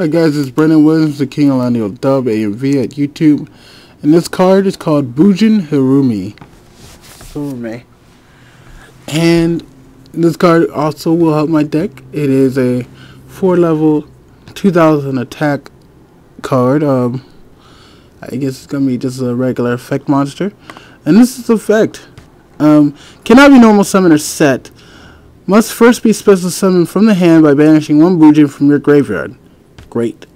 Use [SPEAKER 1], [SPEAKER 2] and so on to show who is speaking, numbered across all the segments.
[SPEAKER 1] Hi guys, it's Brendan Williams, the King Orlandeo Dub AMV at YouTube. And this card is called Bujin Harumi. Harumi. And this card also will help my deck. It is a 4 level 2000 attack card. Um, I guess it's going to be just a regular effect monster. And this is effect. Um, cannot be normal summoner set. Must first be special summoned from the hand by banishing one Bujin from your graveyard great.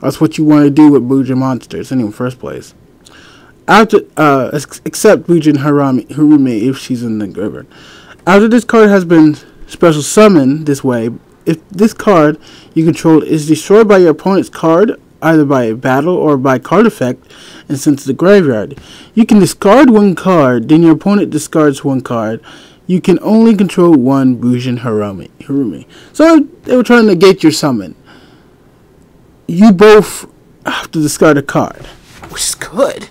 [SPEAKER 1] That's what you want to do with Bujin monsters in the first place. After, uh, except Bujin Harami, Hirumi if she's in the graveyard. After this card has been special summoned this way, if this card you control is destroyed by your opponent's card, either by a battle or by card effect, and sent to the graveyard, you can discard one card, then your opponent discards one card. You can only control one Bujin Harumi. Hirumi. So they were trying to negate your summon you both have to discard a card, which is good.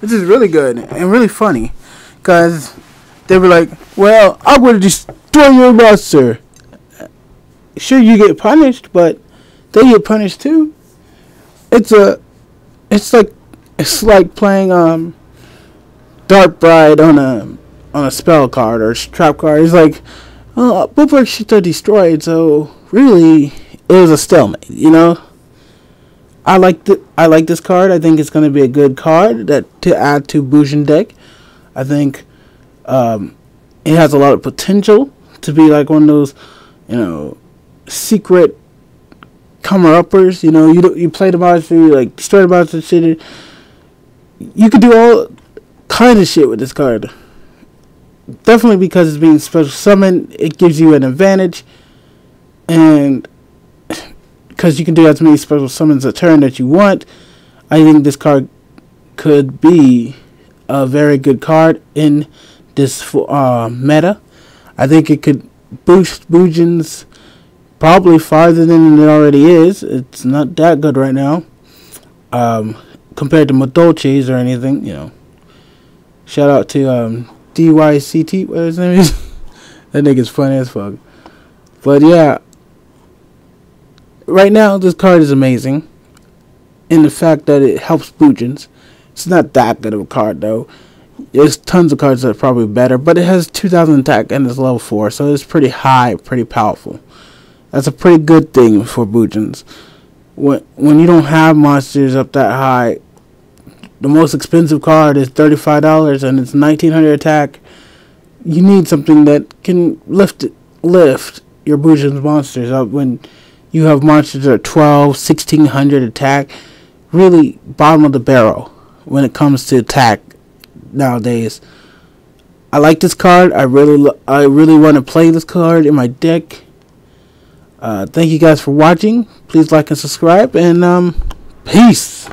[SPEAKER 1] This is really good and really funny, because they were like, "Well, I'm going to destroy your monster." Sure, you get punished, but they get punished too. It's a, it's like, it's like playing um, Dark Bribe on a on a spell card or trap card. It's like, oh, both are destroyed, so really, it was a stalemate, you know. I like the I like this card. I think it's going to be a good card that to add to Bujin deck. I think um, it has a lot of potential to be like one of those, you know, secret comer uppers. You know, you you play the monster, you like destroy the monster, shit. You could do all kind of shit with this card. Definitely because it's being special summoned, it gives you an advantage, and because you can do as many special summons a turn that you want, I think this card could be a very good card in this uh, meta. I think it could boost Bujin's probably farther than it already is. It's not that good right now. Um, compared to Madolche's or anything, you know. Shout out to um, DYCT, what his name is. that nigga's funny as fuck. But yeah, right now, this card is amazing in the fact that it helps Bujins. It's not that good of a card, though. There's tons of cards that are probably better, but it has 2000 attack and it's level 4, so it's pretty high, pretty powerful. That's a pretty good thing for Bujins. When, when you don't have monsters up that high, the most expensive card is $35 and it's 1900 attack. You need something that can lift it, lift your Bujin's monsters up when you have monsters that are 12, 1600 attack. Really bottom of the barrel when it comes to attack nowadays. I like this card. I really, I really want to play this card in my deck. Uh, thank you guys for watching. Please like and subscribe, and um, peace.